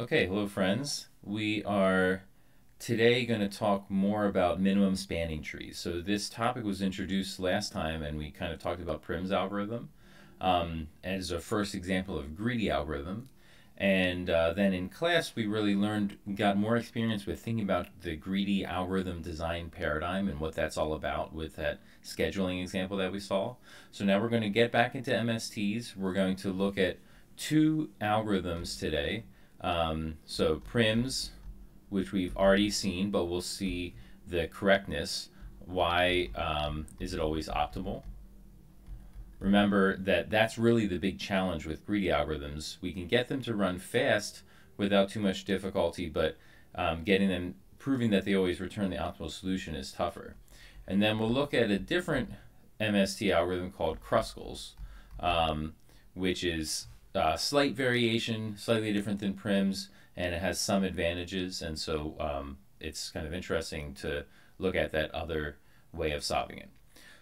Okay, hello friends. We are today going to talk more about minimum spanning trees. So this topic was introduced last time and we kind of talked about Prim's algorithm um, as a first example of greedy algorithm. And uh, then in class we really learned, got more experience with thinking about the greedy algorithm design paradigm and what that's all about with that scheduling example that we saw. So now we're going to get back into MSTs. We're going to look at two algorithms today. Um, so prims, which we've already seen, but we'll see the correctness. Why um, is it always optimal? Remember that that's really the big challenge with greedy algorithms. We can get them to run fast without too much difficulty, but um, getting them, proving that they always return the optimal solution is tougher. And then we'll look at a different MST algorithm called Kruskal's, um, which is uh, slight variation, slightly different than Prim's, and it has some advantages. And so um, it's kind of interesting to look at that other way of solving it.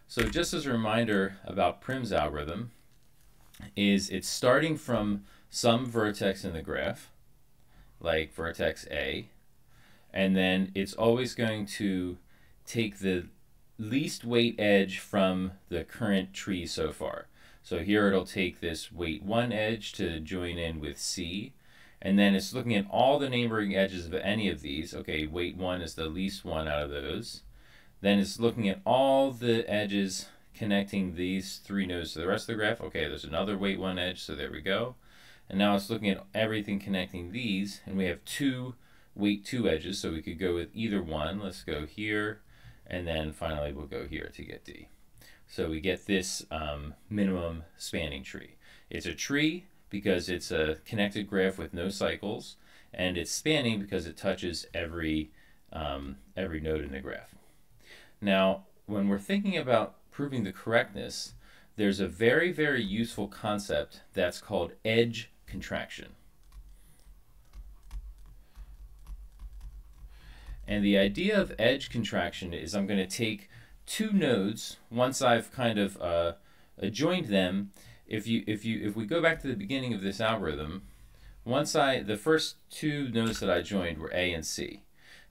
So just as a reminder about Prim's algorithm, is it's starting from some vertex in the graph, like vertex A, and then it's always going to take the least weight edge from the current tree so far. So here it'll take this weight 1 edge to join in with C, and then it's looking at all the neighboring edges of any of these. Okay, weight 1 is the least one out of those. Then it's looking at all the edges connecting these three nodes to the rest of the graph. Okay, there's another weight 1 edge, so there we go. And now it's looking at everything connecting these, and we have two weight 2 edges, so we could go with either one. Let's go here, and then finally we'll go here to get D. So we get this um, minimum spanning tree. It's a tree because it's a connected graph with no cycles, and it's spanning because it touches every, um, every node in the graph. Now, when we're thinking about proving the correctness, there's a very, very useful concept that's called edge contraction. And the idea of edge contraction is I'm going to take two nodes, once I've kind of uh, joined them, if you if you if we go back to the beginning of this algorithm, once I the first two nodes that I joined were A and C.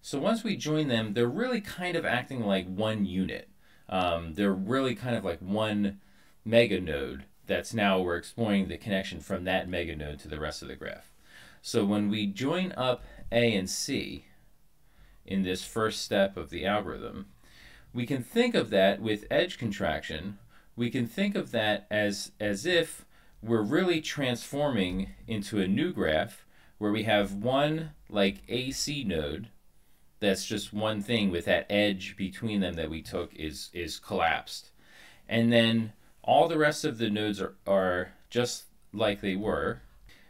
So once we join them, they're really kind of acting like one unit. Um, they're really kind of like one mega node that's now we're exploring the connection from that mega node to the rest of the graph. So when we join up A and C in this first step of the algorithm, we can think of that with edge contraction. We can think of that as, as if we're really transforming into a new graph where we have one like AC node that's just one thing with that edge between them that we took is is collapsed. And then all the rest of the nodes are, are just like they were,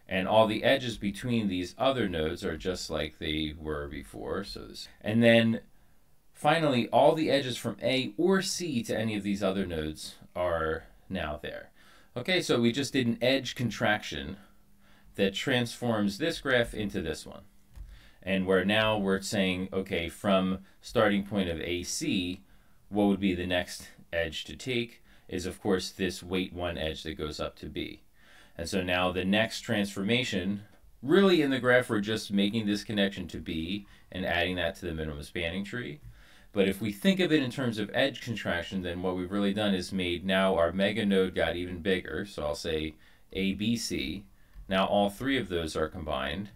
and all the edges between these other nodes are just like they were before. So this, and then Finally, all the edges from A or C to any of these other nodes are now there. Okay, so we just did an edge contraction that transforms this graph into this one. And where now we're saying, okay, from starting point of AC, what would be the next edge to take is, of course, this weight 1 edge that goes up to B. And so now the next transformation, really in the graph, we're just making this connection to B and adding that to the minimum spanning tree. But if we think of it in terms of edge contraction, then what we've really done is made now our mega node got even bigger. So I'll say A, B, C. Now all three of those are combined.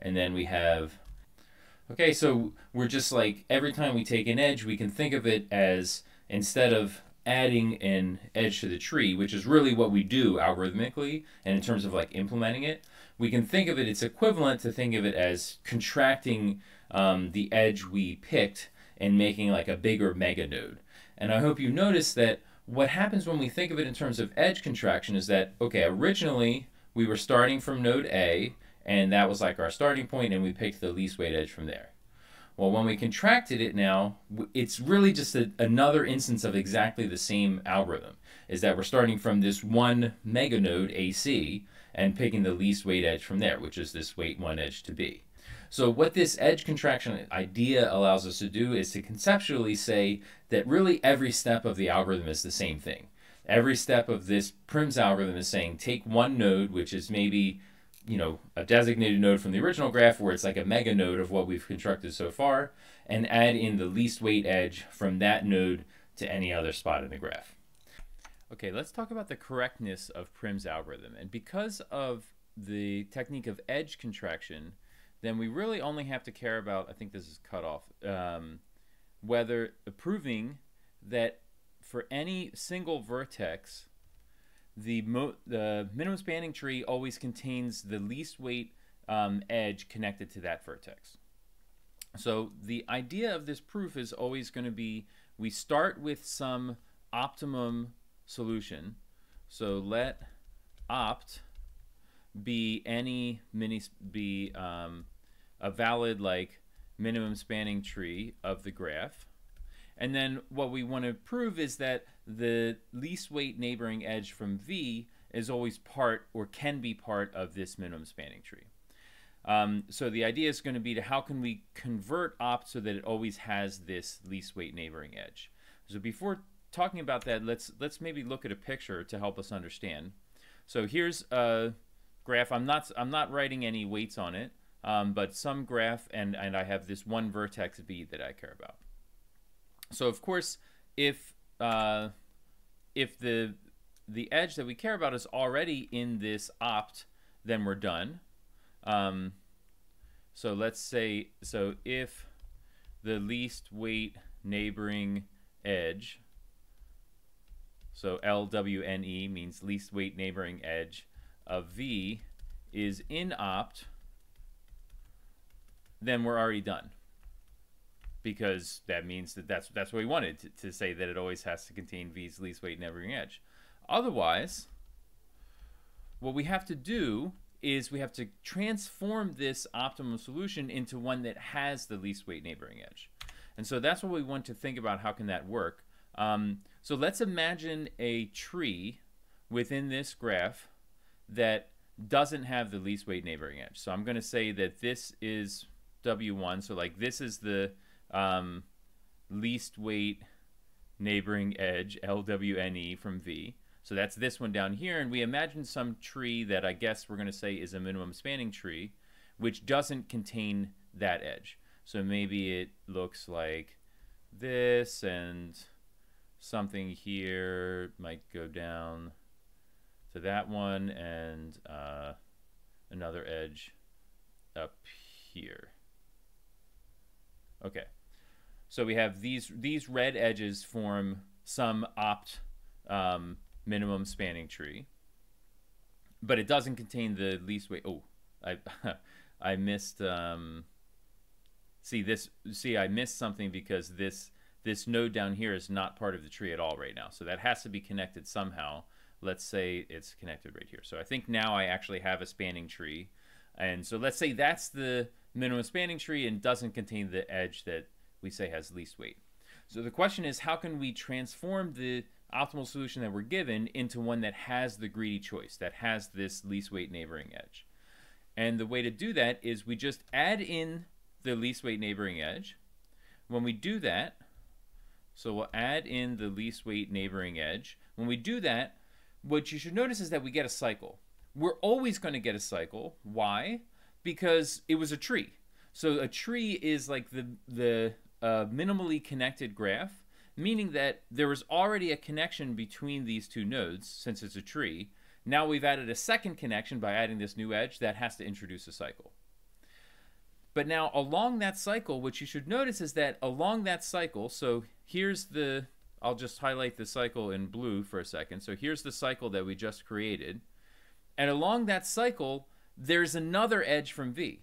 And then we have, okay, so we're just like, every time we take an edge, we can think of it as, instead of adding an edge to the tree, which is really what we do algorithmically, and in terms of like implementing it, we can think of it, it's equivalent to think of it as contracting um, the edge we picked and making like a bigger mega node. And I hope you notice that what happens when we think of it in terms of edge contraction is that, okay, originally we were starting from node A, and that was like our starting point, and we picked the least weight edge from there. Well, when we contracted it now, it's really just a, another instance of exactly the same algorithm, is that we're starting from this one mega node AC and picking the least weight edge from there, which is this weight one edge to B. So what this edge contraction idea allows us to do is to conceptually say that really every step of the algorithm is the same thing. Every step of this Prim's algorithm is saying take one node, which is maybe you know, a designated node from the original graph where it's like a mega node of what we've constructed so far, and add in the least weight edge from that node to any other spot in the graph. Okay, let's talk about the correctness of Prim's algorithm. And because of the technique of edge contraction, then we really only have to care about, I think this is cut off, um, whether proving that for any single vertex, the, the minimum spanning tree always contains the least weight um, edge connected to that vertex. So the idea of this proof is always going to be we start with some optimum solution. So let opt be any mini be um, a valid like minimum spanning tree of the graph. And then what we want to prove is that the least weight neighboring edge from V is always part or can be part of this minimum spanning tree. Um, so the idea is going to be to how can we convert opt so that it always has this least weight neighboring edge. So before talking about that, let's let's maybe look at a picture to help us understand. So here's a graph. I'm not I'm not writing any weights on it, um, but some graph, and and I have this one vertex V that I care about. So of course, if uh, if the the edge that we care about is already in this opt, then we're done. Um, so let's say, so if the least weight neighboring edge, so LWNE means least weight neighboring edge of V is in opt, then we're already done. Because that means that that's, that's what we wanted, to, to say that it always has to contain V's least weight neighboring edge. Otherwise, what we have to do is we have to transform this optimum solution into one that has the least weight neighboring edge. And so that's what we want to think about how can that work. Um, so let's imagine a tree within this graph that doesn't have the least weight neighboring edge. So I'm going to say that this is W1. So like this is the um, least weight neighboring edge, LWNE from V. So that's this one down here. And we imagine some tree that I guess we're going to say is a minimum spanning tree, which doesn't contain that edge. So maybe it looks like this and something here might go down to that one and uh, another edge up here. Okay. So we have these these red edges form some opt um, minimum spanning tree. But it doesn't contain the least weight. Oh, I I missed. Um, see this. See, I missed something because this this node down here is not part of the tree at all right now. So that has to be connected somehow. Let's say it's connected right here. So I think now I actually have a spanning tree. And so let's say that's the minimum spanning tree and doesn't contain the edge that we say has least weight. So the question is, how can we transform the optimal solution that we're given into one that has the greedy choice, that has this least weight neighboring edge. And the way to do that is we just add in the least weight neighboring edge. When we do that, so we'll add in the least weight neighboring edge. When we do that, what you should notice is that we get a cycle. We're always going to get a cycle. Why? Because it was a tree. So a tree is like the, the uh, minimally connected graph meaning that there was already a connection between these two nodes since it's a tree. Now we've added a second connection by adding this new edge that has to introduce a cycle. But now along that cycle, what you should notice is that along that cycle, so here's the, I'll just highlight the cycle in blue for a second. So here's the cycle that we just created. And along that cycle, there's another edge from V.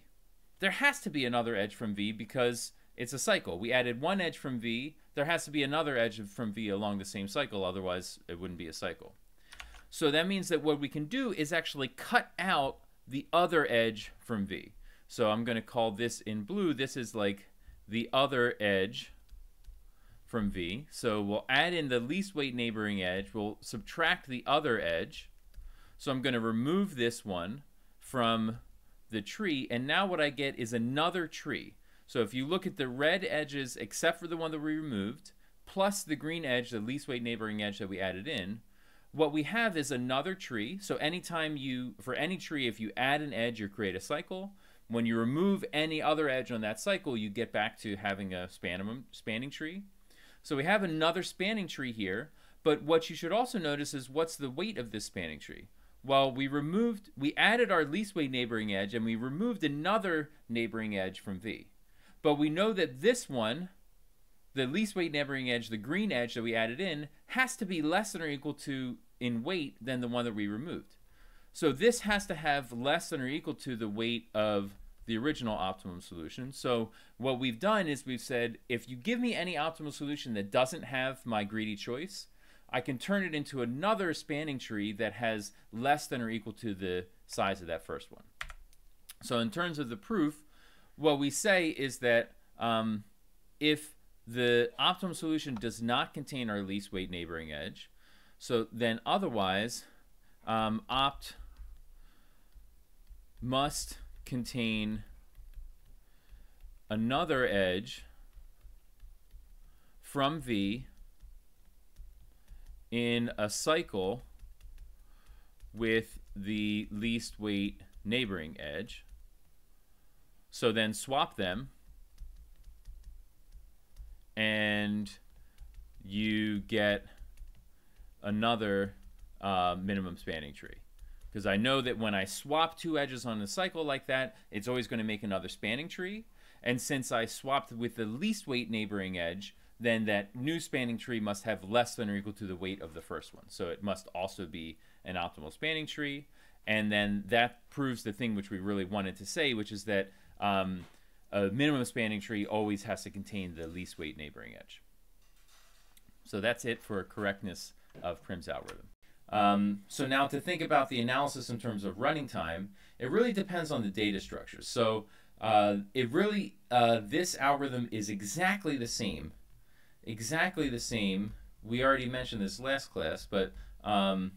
There has to be another edge from V because it's a cycle. We added one edge from V, there has to be another edge from V along the same cycle, otherwise it wouldn't be a cycle. So that means that what we can do is actually cut out the other edge from V. So I'm going to call this in blue, this is like the other edge from V. So we'll add in the least weight neighboring edge, we'll subtract the other edge. So I'm going to remove this one from the tree, and now what I get is another tree. So if you look at the red edges, except for the one that we removed, plus the green edge, the least weight neighboring edge that we added in, what we have is another tree. So anytime you, for any tree, if you add an edge or create a cycle, when you remove any other edge on that cycle, you get back to having a span spanning tree. So we have another spanning tree here, but what you should also notice is what's the weight of this spanning tree? Well, we removed, we added our least weight neighboring edge and we removed another neighboring edge from V. But we know that this one, the least weight neighboring edge, the green edge that we added in, has to be less than or equal to in weight than the one that we removed. So this has to have less than or equal to the weight of the original optimum solution. So what we've done is we've said, if you give me any optimal solution that doesn't have my greedy choice, I can turn it into another spanning tree that has less than or equal to the size of that first one. So in terms of the proof, what we say is that um, if the optimum solution does not contain our least weight neighboring edge, so then otherwise, um, opt must contain another edge from V in a cycle with the least weight neighboring edge. So then swap them and you get another uh, minimum spanning tree. Because I know that when I swap two edges on a cycle like that, it's always going to make another spanning tree. And since I swapped with the least weight neighboring edge, then that new spanning tree must have less than or equal to the weight of the first one. So it must also be an optimal spanning tree. And then that proves the thing which we really wanted to say, which is that um, a minimum spanning tree always has to contain the least weight neighboring edge. So that's it for correctness of Prim's algorithm. Um, so now to think about the analysis in terms of running time, it really depends on the data structure. So uh, it really, uh, this algorithm is exactly the same exactly the same. We already mentioned this last class, but um,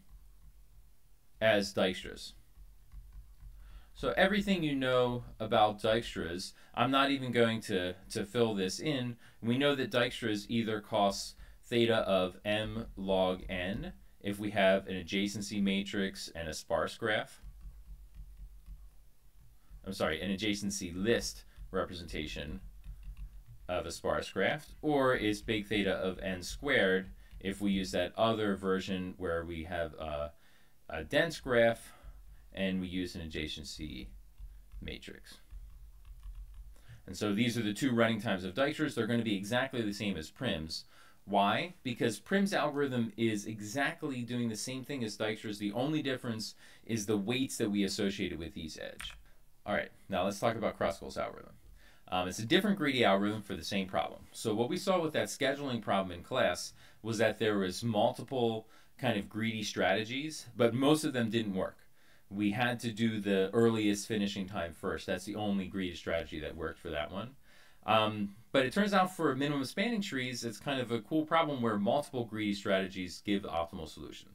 as Dijkstra's. So everything you know about Dijkstra's, I'm not even going to, to fill this in. We know that Dijkstra's either costs theta of m log n if we have an adjacency matrix and a sparse graph. I'm sorry, an adjacency list representation of a sparse graph, or is big theta of n squared if we use that other version where we have a, a dense graph and we use an adjacency matrix. And so these are the two running times of Dijkstra's. They're going to be exactly the same as Prim's. Why? Because Prim's algorithm is exactly doing the same thing as Dijkstra's. The only difference is the weights that we associated with each edge. All right, now let's talk about Kruskal's algorithm. Um, it's a different greedy algorithm for the same problem. So what we saw with that scheduling problem in class was that there was multiple kind of greedy strategies, but most of them didn't work. We had to do the earliest finishing time first. That's the only greedy strategy that worked for that one. Um, but it turns out for minimum spanning trees, it's kind of a cool problem where multiple greedy strategies give the optimal solution.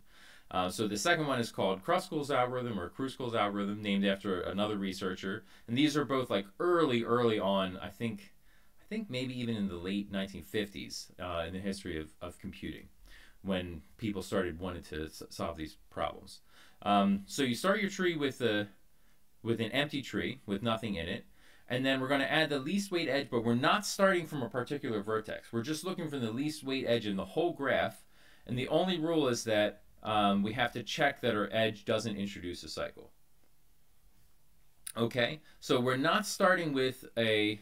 Uh, so the second one is called Kruskal's algorithm or Kruskal's algorithm, named after another researcher. And these are both like early, early on. I think, I think maybe even in the late 1950s uh, in the history of, of computing, when people started wanting to solve these problems. Um, so you start your tree with a with an empty tree with nothing in it. And then we're going to add the least weight edge, but we're not starting from a particular vertex. We're just looking for the least weight edge in the whole graph. And the only rule is that um, we have to check that our edge doesn't introduce a cycle. Okay, so we're not starting with a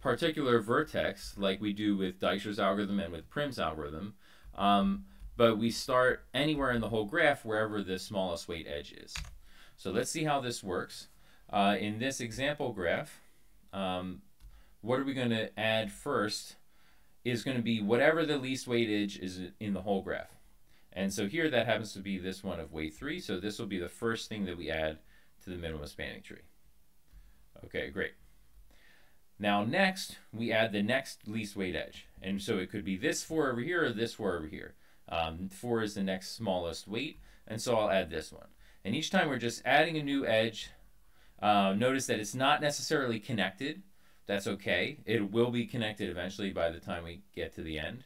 particular vertex like we do with Dijkstra's algorithm and with Prim's algorithm, um, but we start anywhere in the whole graph wherever the smallest weight edge is. So let's see how this works. Uh, in this example graph, um, what are we going to add first is going to be whatever the least weight edge is in the whole graph. And so here that happens to be this one of weight 3. So this will be the first thing that we add to the minimum spanning tree. Okay, great. Now next, we add the next least weight edge. And so it could be this 4 over here or this 4 over here. Um, 4 is the next smallest weight, and so I'll add this one. And each time we're just adding a new edge. Uh, notice that it's not necessarily connected. That's okay. It will be connected eventually by the time we get to the end.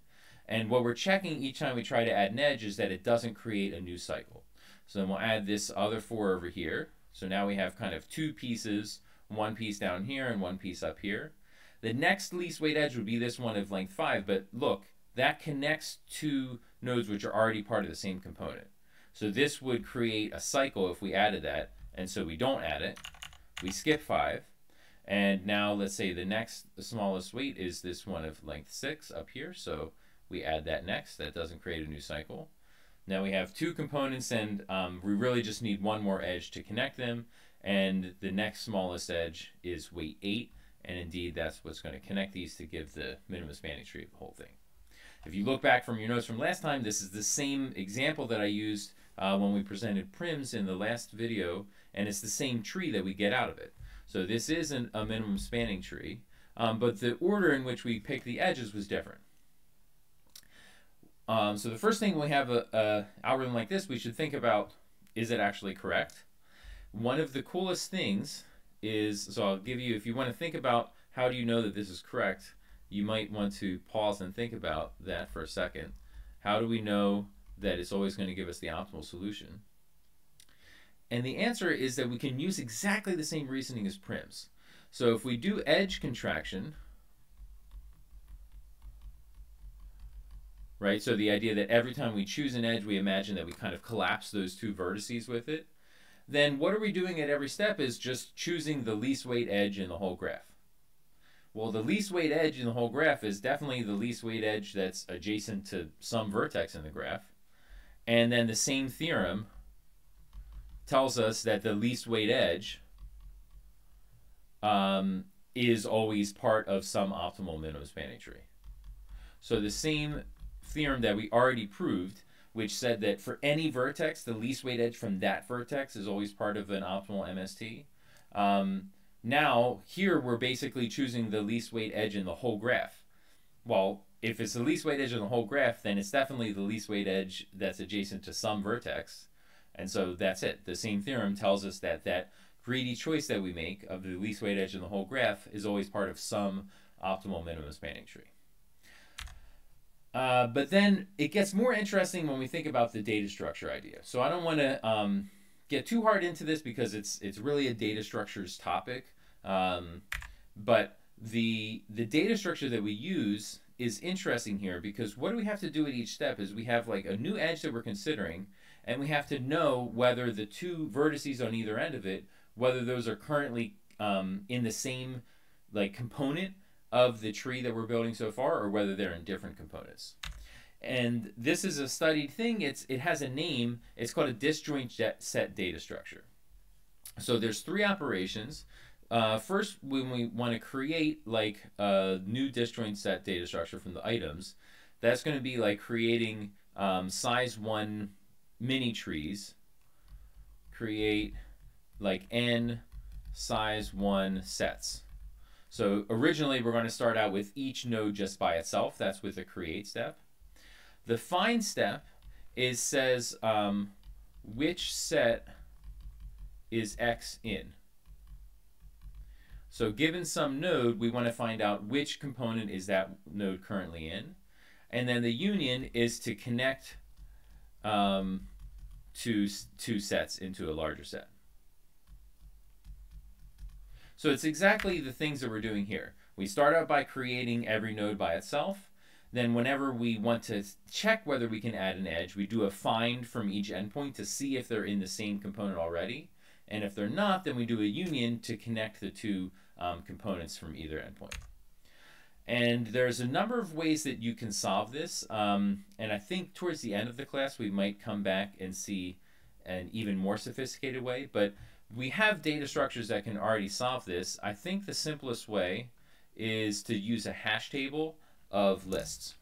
And what we're checking each time we try to add an edge is that it doesn't create a new cycle. So then we'll add this other 4 over here. So now we have kind of two pieces, one piece down here and one piece up here. The next least weight edge would be this one of length 5, but look, that connects two nodes which are already part of the same component. So this would create a cycle if we added that, and so we don't add it. We skip 5, and now let's say the next the smallest weight is this one of length 6 up here, so we add that next. That doesn't create a new cycle. Now we have two components, and um, we really just need one more edge to connect them, and the next smallest edge is weight 8, and indeed that's what's going to connect these to give the minimum spanning tree of the whole thing. If you look back from your notes from last time, this is the same example that I used uh, when we presented prims in the last video, and it's the same tree that we get out of it. So this is an, a minimum spanning tree, um, but the order in which we pick the edges was different. Um, so the first thing we have a, a algorithm like this, we should think about, is it actually correct? One of the coolest things is, so I'll give you, if you want to think about how do you know that this is correct, you might want to pause and think about that for a second. How do we know that it's always going to give us the optimal solution? And the answer is that we can use exactly the same reasoning as prims. So if we do edge contraction, right? So the idea that every time we choose an edge, we imagine that we kind of collapse those two vertices with it, then what are we doing at every step is just choosing the least weight edge in the whole graph. Well, the least weight edge in the whole graph is definitely the least weight edge that's adjacent to some vertex in the graph. And then the same theorem tells us that the least weight edge um, is always part of some optimal minimum spanning tree. So the same theorem that we already proved, which said that for any vertex, the least weight edge from that vertex is always part of an optimal MST. Um, now, here we're basically choosing the least weight edge in the whole graph. Well, if it's the least weight edge in the whole graph, then it's definitely the least weight edge that's adjacent to some vertex. And so that's it. The same theorem tells us that that greedy choice that we make of the least weight edge in the whole graph is always part of some optimal minimum spanning tree. Uh, but then it gets more interesting when we think about the data structure idea. So I don't want to um, get too hard into this because it's it's really a data structures topic. Um, but the the data structure that we use is interesting here because what do we have to do at each step is we have like a new edge that we're considering and we have to know whether the two vertices on either end of it whether those are currently um, in the same like component of the tree that we're building so far or whether they're in different components. And this is a studied thing. It's it has a name. It's called a disjoint set data structure. So there's three operations. Uh, first, when we want to create like a new disjoint set data structure from the items, that's going to be like creating um, size one mini trees. Create like n size one sets. So originally we're going to start out with each node just by itself. That's with the create step. The find step is says um, which set is x in. So given some node, we want to find out which component is that node currently in. And then the union is to connect um, two, two sets into a larger set. So it's exactly the things that we're doing here. We start out by creating every node by itself. Then whenever we want to check whether we can add an edge, we do a find from each endpoint to see if they're in the same component already. And if they're not, then we do a union to connect the two um, components from either endpoint. And there's a number of ways that you can solve this. Um, and I think towards the end of the class, we might come back and see an even more sophisticated way. But we have data structures that can already solve this. I think the simplest way is to use a hash table of lists.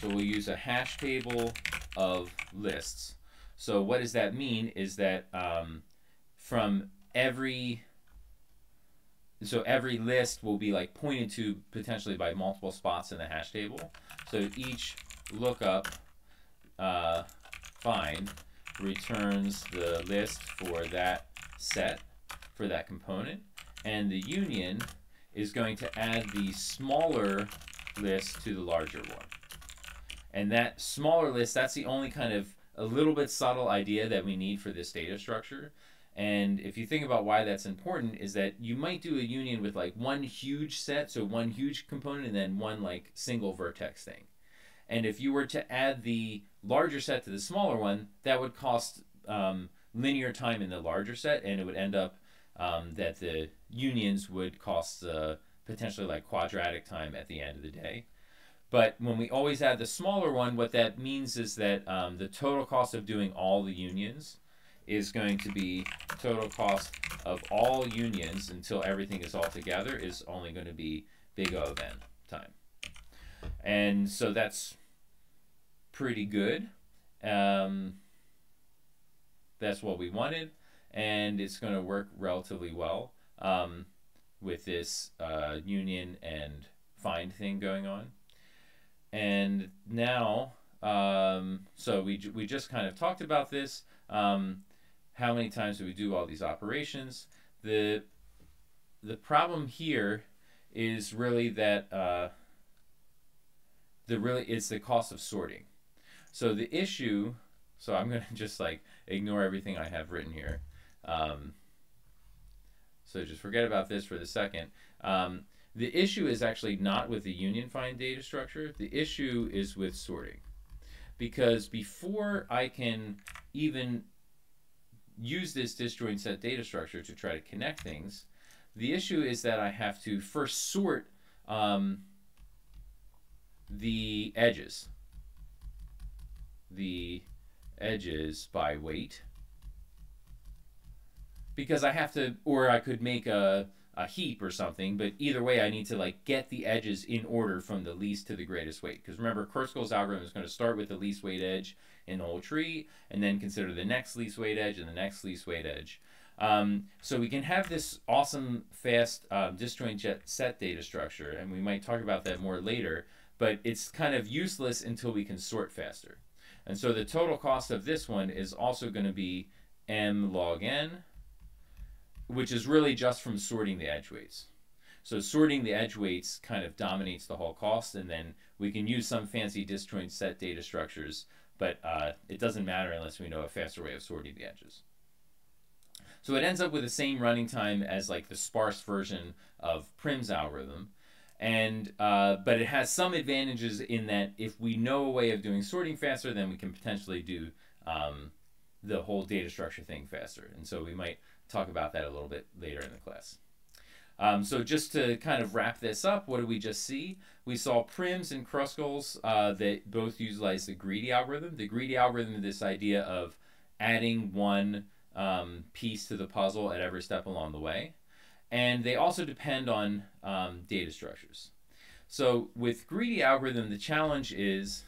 So we'll use a hash table of lists. So what does that mean is that um, from every so every list will be like pointed to potentially by multiple spots in the hash table. So each lookup uh, find returns the list for that set for that component, and the union is going to add the smaller list to the larger one. And that smaller list, that's the only kind of a little bit subtle idea that we need for this data structure. And if you think about why that's important, is that you might do a union with like one huge set, so one huge component, and then one like single vertex thing. And if you were to add the larger set to the smaller one, that would cost um, linear time in the larger set, and it would end up um, that the unions would cost uh, potentially like quadratic time at the end of the day. But when we always add the smaller one, what that means is that um, the total cost of doing all the unions is going to be total cost of all unions until everything is all together is only going to be big O of n time. And so that's pretty good. Um, that's what we wanted, and it's going to work relatively well um, with this uh, union and find thing going on. And now, um, so we, we just kind of talked about this. Um, how many times do we do all these operations? The, the problem here is really that uh, the really it's the cost of sorting. So the issue, so I'm going to just like ignore everything I have written here. Um, so just forget about this for the second. Um, the issue is actually not with the union find data structure. The issue is with sorting. Because before I can even use this disjoint set data structure to try to connect things, the issue is that I have to first sort um, the edges. The edges by weight. Because I have to, or I could make a, a heap or something, but either way, I need to like get the edges in order from the least to the greatest weight. Because remember, Kruskal's algorithm is going to start with the least weight edge in the whole tree, and then consider the next least weight edge and the next least weight edge. Um, so we can have this awesome, fast uh, disjoint set data structure, and we might talk about that more later, but it's kind of useless until we can sort faster. And so the total cost of this one is also going to be m log n, which is really just from sorting the edge weights. So sorting the edge weights kind of dominates the whole cost, and then we can use some fancy disjoint set data structures, but uh, it doesn't matter unless we know a faster way of sorting the edges. So it ends up with the same running time as like the sparse version of Prim's algorithm, and uh, but it has some advantages in that if we know a way of doing sorting faster, then we can potentially do um, the whole data structure thing faster. And so we might talk about that a little bit later in the class. Um, so just to kind of wrap this up, what did we just see? We saw prims and Kruskal's uh, that both utilize the greedy algorithm. The greedy algorithm is this idea of adding one um, piece to the puzzle at every step along the way. And they also depend on um, data structures. So with greedy algorithm, the challenge is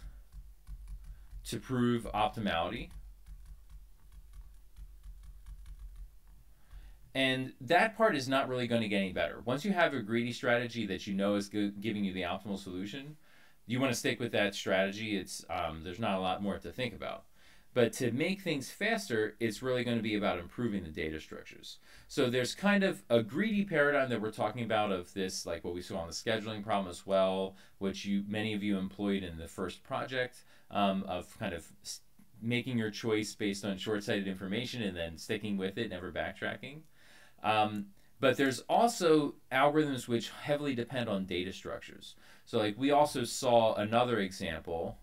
to prove optimality. And that part is not really going to get any better. Once you have a greedy strategy that you know is giving you the optimal solution, you want to stick with that strategy. It's um, there's not a lot more to think about. But to make things faster, it's really going to be about improving the data structures. So there's kind of a greedy paradigm that we're talking about of this, like what we saw on the scheduling problem as well, which you many of you employed in the first project um, of kind of making your choice based on short-sighted information and then sticking with it, never backtracking. Um, but there's also algorithms which heavily depend on data structures. So like we also saw another example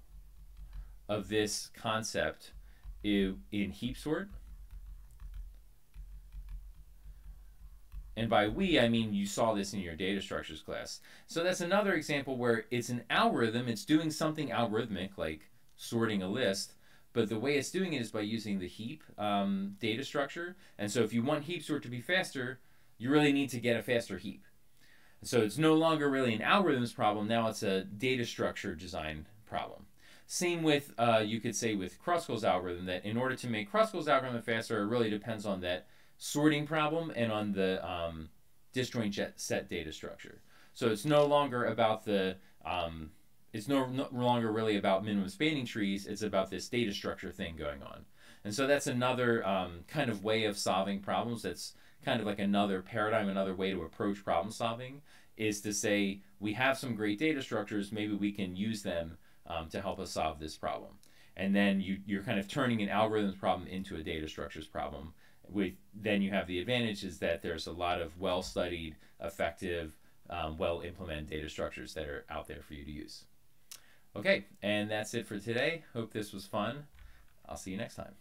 of this concept in heap sort. And by we, I mean you saw this in your data structures class. So that's another example where it's an algorithm, it's doing something algorithmic, like sorting a list, but the way it's doing it is by using the heap um, data structure. And so if you want heap sort to be faster, you really need to get a faster heap. So it's no longer really an algorithms problem, now it's a data structure design problem. Same with, uh, you could say, with Kruskal's algorithm, that in order to make Kruskal's algorithm faster, it really depends on that sorting problem and on the um, disjoint set data structure. So it's no longer about the, um, it's no, no longer really about minimum spanning trees, it's about this data structure thing going on. And so that's another um, kind of way of solving problems that's kind of like another paradigm, another way to approach problem solving is to say we have some great data structures, maybe we can use them um, to help us solve this problem. And then you, you're kind of turning an algorithms problem into a data structures problem. With then you have the advantage is that there's a lot of well studied, effective, um, well implemented data structures that are out there for you to use. Okay, and that's it for today. Hope this was fun. I'll see you next time.